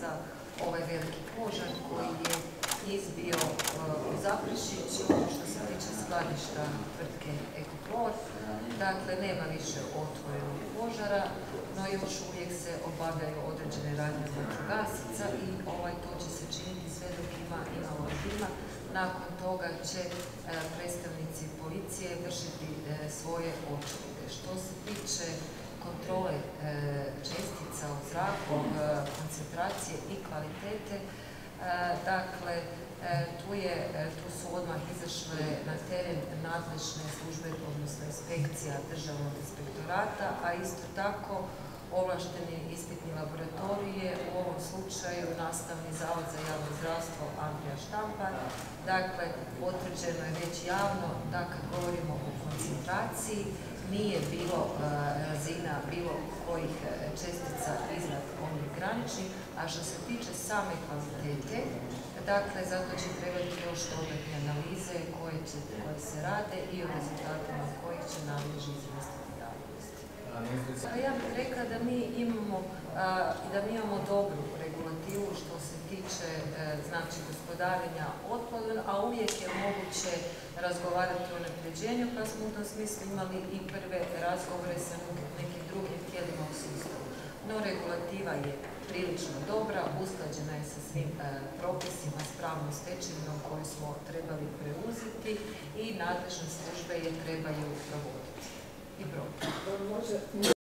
za ovaj veliki požar koji je izbio e, u Zaprešiću što se tiče skladišta tvrtke Ekoplor. Dakle, nema više otvorenog požara, no još uvijek se obavljaju određene radnje vatrogasaca i ovaj to će se činiti sve dok ima imalo dima. Nakon toga će e, predstavnici policije vršiti e, svoje očevide. Što se tiče kontrole e, čestica u zraku, e, i kvalitete, e, dakle, tu, je, tu su odmah izašle na teren nadležne službe, odnosno inspekcija državnog inspektorata, a isto tako ovlašteni ispitni laboratorije, u ovom slučaju Nastavni zavod za javno zdravstvo Andrija Štampar. Dakle, potvrđeno je već javno da kad govorimo o koncentraciji, nije bilo e, razina bilo kojih e, čestica iznad onih graničnih, a što se tiče same kvalitete, dakle, zato će trebati još dodatne analize koje, se rade i o rezultatima kojih će nadležni izvestiti javnosti. Ja bih rekla da mi imamo, da mi imamo dobru regulativu što se tiče znači gospodarenja otpadom, a uvijek je moguće razgovarati o napređenju, pa smo u tom smislu imali i prve razgovore sa nekim drugim tijelima u sustavu. No regulativa je prilično dobra, usklađena je sa svim e, propisima, s pravnom stečevinom koju smo trebali preuzeti i nadležne službe je trebaju provoditi i provoditi.